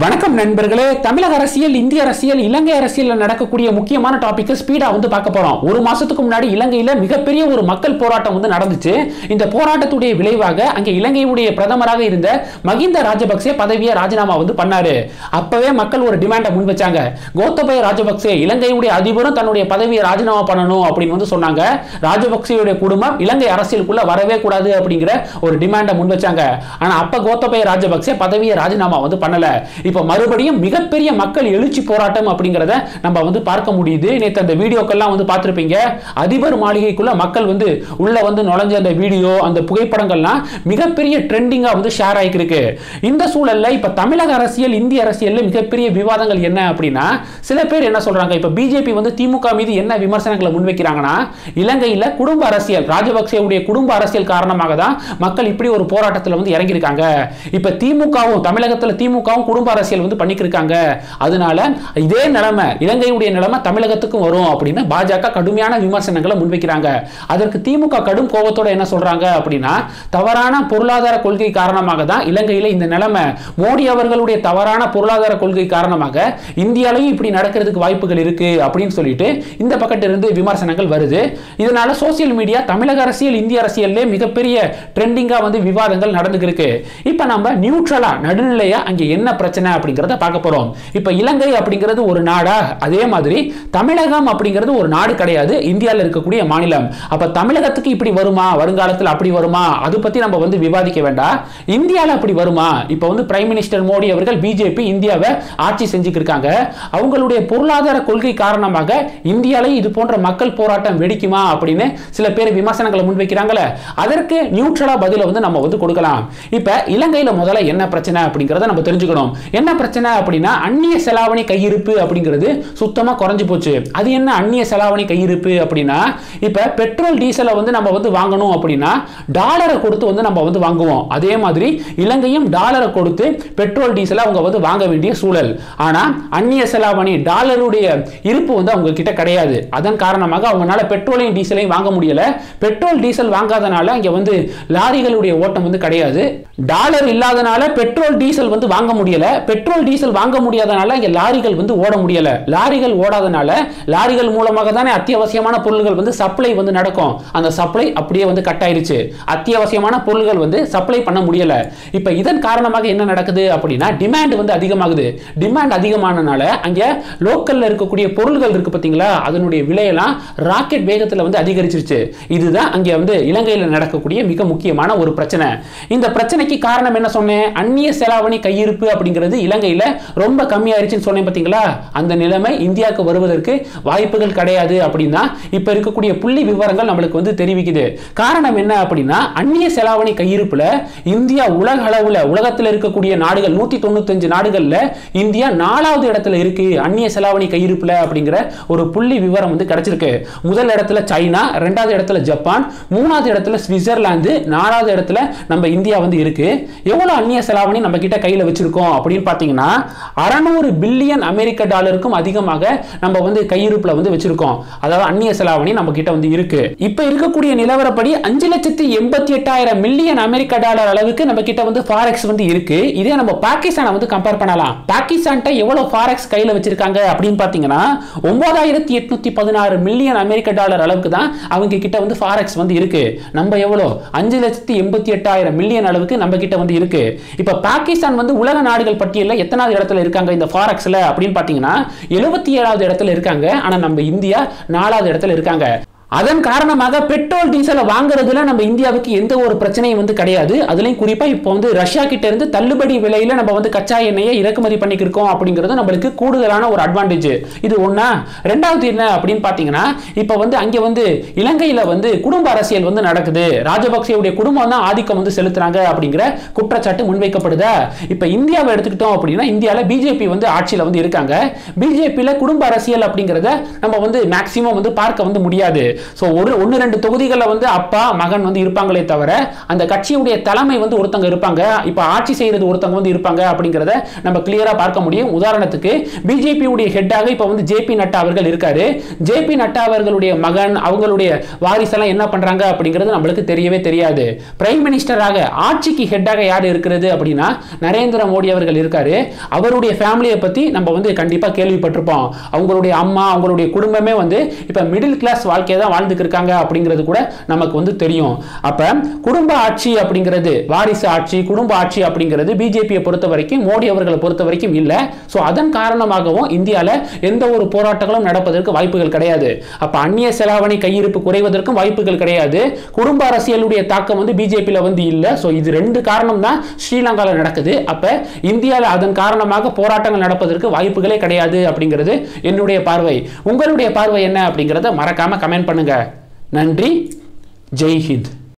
வணக்கம் நண்பர்களே. தமிழக அரசியல் இந்திய அரசியல் இலங்கை அரசியலில் நடக்கக்கூடிய முக்கியமான டாப்பிக்கை ஸ்பீடாக வந்து பார்க்க போகிறோம் ஒரு மாதத்துக்கு முன்னாடி இலங்கையில் மிகப்பெரிய ஒரு மக்கள் போராட்டம் வந்து நடந்துச்சு. இந்த போராட்டத்துடைய விளைவாக அங்கே இலங்கையுடைய பிரதமராக இருந்த மகிந்த ராஜபக்சே பதவியை ராஜினாமா வந்து பண்ணாரு. அப்பவே மக்கள் ஒரு டிமாண்டை முன் வச்சாங்க. கோத்தபய ராஜபக்சே இலங்கையுடைய அதிபரும் தன்னுடைய பதவியை ராஜினாமா பண்ணணும் அப்படின்னு வந்து சொன்னாங்க. ராஜபக்சேயுடைய குடும்பம் இலங்கை அரசியலுக்குள்ள வரவே கூடாது அப்படிங்கிற ஒரு டிமாண்டை முன் வச்சாங்க. ஆனால் அப்போ கோத்தபய ராஜபக்சே பதவியை ராஜினாமா வந்து பண்ணலை. இப்போ மறுபடியும் மிகப்பெரிய மக்கள் எழுச்சி போராட்டம் அப்படிங்கிறத நம்ம வந்து பார்க்க முடியுது. நேற்று அந்த வீடியோக்கெல்லாம் வந்து பார்த்திருப்பீங்க. அதிபர் மாளிகைக்குள்ள மக்கள் வந்து உள்ள வந்து நுழைஞ்ச அந்த வீடியோ அந்த புகைப்படங்கள்லாம் மிகப்பெரிய ட்ரெண்டிங்கா வந்து ஷேர் ஆகிருக்கு இந்த சூழல்ல இப்ப தமிழக அரசியல் இந்திய அரசியல்ல மிகப்பெரிய விவாதங்கள் என்ன அப்படின்னா சில பேர் என்ன சொல்றாங்க? இப்ப பிஜேபி வந்து திமுக மீது என்ன விமர்சனங்களை முன்வைக்கிறாங்கன்னா இலங்கையில குடும்ப அரசியல் ராஜபக்சேவுடைய குடும்ப அரசியல் காரணமாக தான் மக்கள் இப்படி ஒரு போராட்டத்தில் வந்து இறங்கியிருக்காங்க. இப்ப திமுகவும் தமிழகத்தில் திமுகவும் குடும்ப அரசியல் வந்து பண்ணிக்கிருக்காங்க. அதனால இதே நிலைமை இலங்கையுடைய நிலைமை தமிழகத்துக்கும் வரும் அப்படின்னு பாஜக கடுமையான விமர்சனங்களை முன்வைக்கிறாங்க. அதற்கு திமுக கடும் கோபத்தோட என்ன சொல்றாங்க அப்படின்னா தவறான பொருளாதார கொள்கை காரணமாக தான் இலங்கையில இந்த நிலைமை. மோடி அவர்களுடைய தவறான பொருளாதார கொள்கை காரணமாக இந்தியாலையும் இப்படி நடக்கிறதுக்கு வாய்ப்புகள் இருக்கு அப்படின்னு சொல்லிட்டு இந்த பக்கத்திலிருந்து விமர்சனங்கள் வருது. இதனால சோசியல் மீடியா தமிழக அரசியல் இந்திய அரசியல்ல மிகப்பெரிய ட்ரெண்டிங்கா வந்து விவாதங்கள் நடந்துருக்கு இப்ப நம்ம நியூட்ரலா நடுநிலையா அங்க என்ன பிரச்சனை என்ன அப்படிங்கிறத பார்க்க போகிறோம் இப்போ இலங்கை அப்படிங்கிறது ஒரு நாடா? அதே மாதிரி தமிழகம் அப்படிங்கிறது ஒரு நாடு கிடையாது. இந்தியாவில் இருக்கக்கூடிய மாநிலம். அப்போ தமிழகத்துக்கு இப்படி வருமா? வருங்காலத்தில் அப்படி வருமா? அது பற்றி நம்ம வந்து விவாதிக்க வேண்டாம். இந்தியாவில் அப்படி வருமா? இப்போ வந்து பிரைம் மினிஸ்டர் மோடி அவர்கள் பிஜேபி இந்தியாவை ஆட்சி செஞ்சுட்டு இருக்காங்க அவங்களுடைய பொருளாதார கொள்கை காரணமாக இந்தியாவிலே இது போன்ற மக்கள் போராட்டம் வெடிக்குமா அப்படின்னு சில பேர் விமர்சனங்களை முன்வைக்கிறாங்களே. அதற்கு நியூட்ரலாக பதிலை வந்து நம்ம வந்து கொடுக்கலாம். இப்போ இலங்கையில் முதல்ல என்ன பிரச்சனை அப்படிங்கிறத நம்ம தெரிஞ்சுக்கணும். என்ன பிரச்சனை அப்படின்னா அந்நிய செலாவணி கையிருப்பு அப்படிங்கிறது சுத்தமாக குறைஞ்சு போச்சு. அது என்ன அந்நிய செலாவணி கையிருப்பு அப்படின்னா இப்போ பெட்ரோல் டீசலை வந்து நம்ம வந்து வாங்கணும் அப்படின்னா டாலரை கொடுத்து வந்து நம்ம வந்து வாங்குவோம். அதே மாதிரி இலங்கையும் டாலரை கொடுத்து பெட்ரோல் டீசலை அவங்க வந்து வாங்க வேண்டிய சூழல். ஆனால் அந்நிய செலாவணி டாலருடைய இருப்பு வந்து அவங்க கிட்ட கிடையாது. அதன் காரணமாக அவங்களால பெட்ரோலையும் டீசலையும் வாங்க முடியல. பெட்ரோல் டீசல் வாங்காதனால இங்கே வந்து லாரிகளுடைய ஓட்டம் வந்து கிடையாது. டாலர் இல்லாதனால பெட்ரோல் டீசல் வந்து வாங்க முடியல. பெட்ரோல் டீசல் வாங்க முடியாதனால இங்க லாரிகள் வந்து ஓட முடியல. லாரிகள் ஓடாதனால லாரிகள் மூலமாக தானே அத்தியாவசியமான பொருள்கள் வந்து சப்ளை வந்து நடக்கும். அந்த சப்ளை அப்படியே வந்து கட் ஆயிருச்சு. அத்தியாவசியமான பொருள்கள் வந்து சப்ளை பண்ண முடியல. இப்ப இதன் காரணமாக என்ன நடக்குது அப்படின்னா டிமாண்ட் வந்து அதிகமாகுது. டிமாண்ட் அதிகமானனால அங்க லோக்கல்ல இருக்கக்கூடிய பொருள்கள் இருக்கு பாத்தீங்களா? அதனுடைய விலையெல்லாம் ராக்கெட் வேகத்துல வந்து அதிகரிச்சிருச்சு. இதுதான் அங்க வந்து இலங்கையில நடக்கக்கூடிய மிக முக்கியமான ஒரு பிரச்சனை. இந்த பிரச்சனைக்கு காரணம் என்ன சொன்னேன்? அந்நிய செலாவணி கையிருப்பு அப்படிங்கிற அப்படிங்கிறது இலங்கையில் ரொம்ப கம்மியாயிருச்சுன்னு சொன்னேன் பார்த்தீங்களா அந்த நிலைமை இந்தியாவுக்கு வருவதற்கு வாய்ப்புகள் கிடையாது அப்படின்னா இப்போ இருக்கக்கூடிய புள்ளி விவரங்கள் நம்மளுக்கு வந்து தெரிவிக்குது. காரணம் என்ன அப்படின்னா அந்நிய செலாவணி கையிருப்பில் இந்தியா உலக அளவில் உலகத்தில் இருக்கக்கூடிய நாடுகள் நூற்றி தொண்ணூத்தஞ்சு நாடுகளில் இந்தியா நாலாவது இடத்துல இருக்கு அந்நிய செலாவணி கையிருப்பில் அப்படிங்கிற ஒரு புள்ளி விவரம் வந்து கிடைச்சிருக்கு. முதல் இடத்துல சைனா ரெண்டாவது இடத்துல ஜப்பான் மூணாவது இடத்துல ஸ்விட்சர்லாந்து நாலாவது இடத்துல நம்ம இந்தியா வந்து இருக்கு. எவ்வளோ அந்நிய செலாவணி நம்ம கிட்ட கையில் வச்சிருக்கோம் அப்படி அப்படின்னு பார்த்தீங்கன்னா அறநூறு பில்லியன் அமெரிக்க டாலருக்கும் அதிகமாக நம்ம வந்து கையிருப்பில் வந்து வச்சிருக்கோம். அதாவது அந்நிய செலாவணி நம்ம கிட்ட வந்து இருக்கு. இப்போ இருக்கக்கூடிய நிலவரப்படி அஞ்சு லட்சத்தி எண்பத்தி எட்டாயிரம் மில்லியன் அமெரிக்க டாலர் அளவுக்கு நம்ம கிட்ட வந்து ஃபாரெக்ஸ் வந்து இருக்கு. இதே நம்ம பாகிஸ்தானை வந்து கம்பேர் பண்ணலாம். பாகிஸ்தான்ட்ட எவ்வளவு ஃபாரெக்ஸ் கையில் வச்சிருக்காங்க அப்படின்னு பார்த்தீங்கன்னா ஒன்பதாயிரத்தி எட்நூத்தி பதினாறு மில்லியன் அமெரிக்க டாலர் அளவுக்கு தான் அவங்க கிட்ட வந்து ஃபாரெக்ஸ் வந்து இருக்கு. நம்ம எவ்வளோ அஞ்சு லட்சத்தி எண்பத்தி எட்டாயிரம் மில்லியன் அளவுக்கு நம்ம கிட்ட வந்து இருக்கு. இப்போ பாகிஸ்தான் வந்து உலக நாடுகள் பட்டியலில் எத்தனாவது இடத்துல இருக்காங்க இந்த ஃபாரக்ஸில் அப்படின்னு பாத்தீங்கன்னா எழுபத்தி ஏழாவது இடத்துல இருக்காங்க. ஆனால் நம்ம இந்தியா நாலாவது இடத்துல இருக்காங்க. அதன் காரணமாக பெட்ரோல் டீசலை வாங்குறதுல நம்ம இந்தியாவுக்கு எந்த ஒரு பிரச்சனையும் வந்து கிடையாது. அதுலேயும் குறிப்பாக இப்போ வந்து ரஷ்யா கிட்ட இருந்து தள்ளுபடி விலையில நம்ம வந்து கச்சா எண்ணெயை இறக்குமதி பண்ணிக்கிருக்கோம் அப்படிங்கிறது நம்மளுக்கு கூடுதலான ஒரு அட்வான்டேஜ் இது ஒன்றா ரெண்டாவது என்ன அப்படின்னு பார்த்தீங்கன்னா இப்போ வந்து அங்கே வந்து இலங்கையில் வந்து குடும்ப அரசியல் வந்து நடக்குது. ராஜபக்சேவுடைய குடும்பம் தான் ஆதிக்கம் வந்து செலுத்துறாங்க அப்படிங்கிற குற்றச்சாட்டு முன்வைக்கப்படுதா? இப்போ இந்தியாவை எடுத்துக்கிட்டோம் அப்படின்னா இந்தியாவில் பிஜேபி வந்து ஆட்சியில் வந்து இருக்காங்க. பிஜேபியில் குடும்ப அரசியல் அப்படிங்கிறத நம்ம வந்து மேக்சிமம் வந்து பார்க்க வந்து முடியாது. ஸோ ஒரு ஒன்று ரெண்டு தொகுதிகளில் வந்து அப்பா மகன் வந்து இருப்பாங்களே தவிர அந்த கட்சியுடைய தலைமை வந்து ஒருத்தங்க இருப்பாங்க. இப்போ ஆட்சி செய்கிறது ஒருத்தங்க வந்து இருப்பாங்க அப்படிங்கிறத நம்ம கிளியராக பார்க்க முடியும். உதாரணத்துக்கு பிஜேபி உடைய ஹெட்டாக இப்போ வந்து ஜேபி நட்டா அவர்கள் இருக்காரு. ஜேபி நட்டா அவர்களுடைய மகன் அவங்களுடைய வாரிசெல்லாம் என்ன பண்றாங்க அப்படிங்கிறது நம்மளுக்கு தெரியவே தெரியாது. பிரைம் மினிஸ்டராக ஆட்சிக்கு ஹெட்டாக யார் இருக்கிறது அப்படின்னா நரேந்திர மோடி அவர்கள் இருக்காரு. அவருடைய ஃபேமிலியை பத்தி நம்ம வந்து கண்டிப்பாக கேள்விப்பட்டிருப்போம். அவங்களுடைய அம்மா அவங்களுடைய குடும்பமே வந்து இப்போ மிடில் கிளாஸ் வாழ்க்கையை தான் வாழ்ந்துக்கு இருக்காங்க அப்படிங்கிறது கூட நமக்கு வந்து தெரியும். அப்போ குடும்ப ஆட்சி அப்படிங்கிறது வாரிசு ஆட்சி குடும்ப ஆட்சி அப்படிங்கிறது பிஜேபியை பொறுத்த வரைக்கும் மோடி அவர்களை பொறுத்த வரைக்கும் இல்லை. ஸோ அதன் காரணமாகவும் இந்தியாவில் எந்த ஒரு போராட்டங்களும் நடப்பதற்கு வாய்ப்புகள் கிடையாது. அப்ப அந்நிய செலாவணி கையிருப்பு குறைவதற்கும் வாய்ப்புகள் கிடையாது. குடும்ப அரசியலுடைய தாக்கம் வந்து பிஜேபியில் வந்து இல்லை. ஸோ இது ரெண்டு காரணம் தான் ஸ்ரீலங்காவில் நடக்குது. அப்ப இந்தியாவில் அதன் காரணமாக போராட்டங்கள் நடப்பதற்கு வாய்ப்புகளே கிடையாது அப்படிங்கிறது என்னுடைய பார்வை. உங்களுடைய பார்வை என்ன அப்படிங்கிறத மறக்காமல் கமெண்ட் பண்ணுங்க நன்றி ஜெய் ஹிந்த்